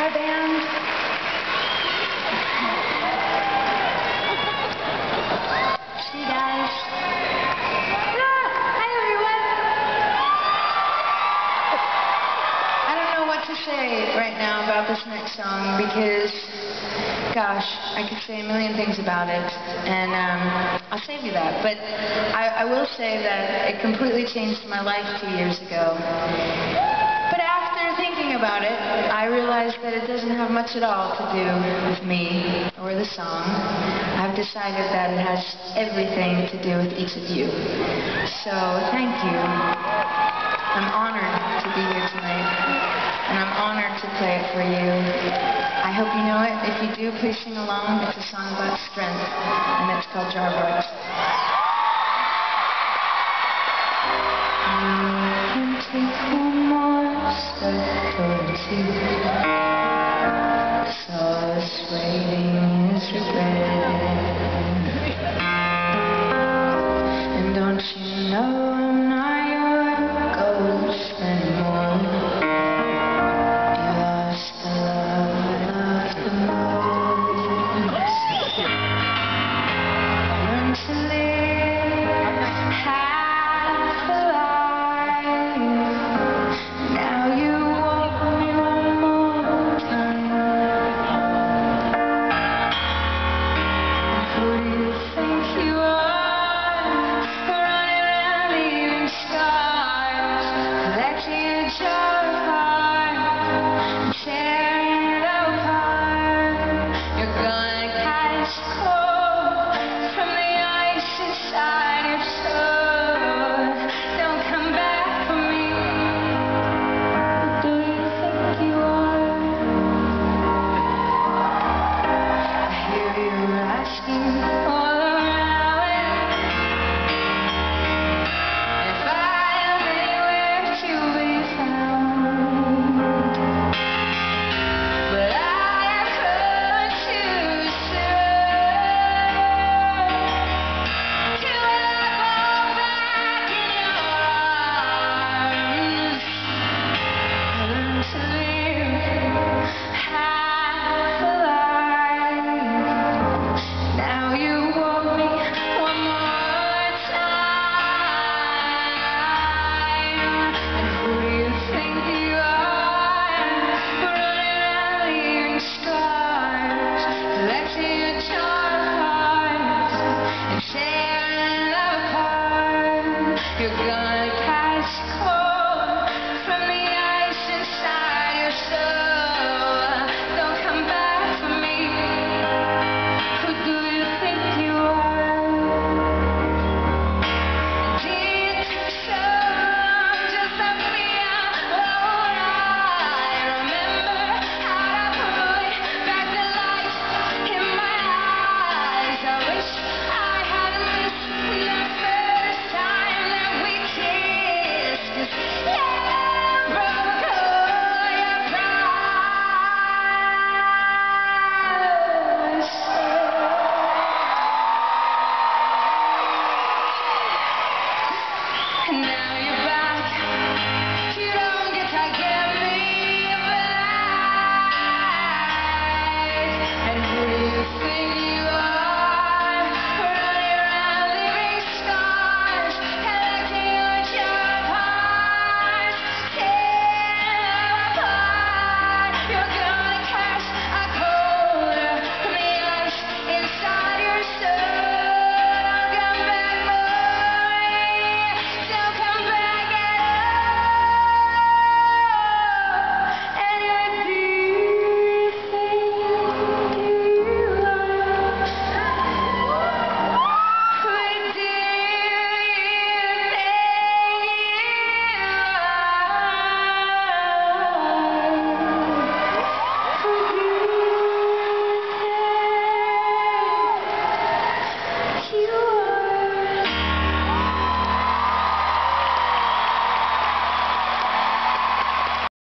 Hi, band. Ah, know what to say right now about this next song because, gosh, I could say a million things about it, and um, I'll save you that. But I, I will say that it completely changed my life two years ago. Thinking about it, I realized that it doesn't have much at all to do with me or the song. I've decided that it has everything to do with each of you. So thank you. I'm honored to be here tonight, and I'm honored to play it for you. I hope you know it. If you do, please sing along. It's a song about strength, and it's called Jar of Hearts. Sauce waiting is regret. free.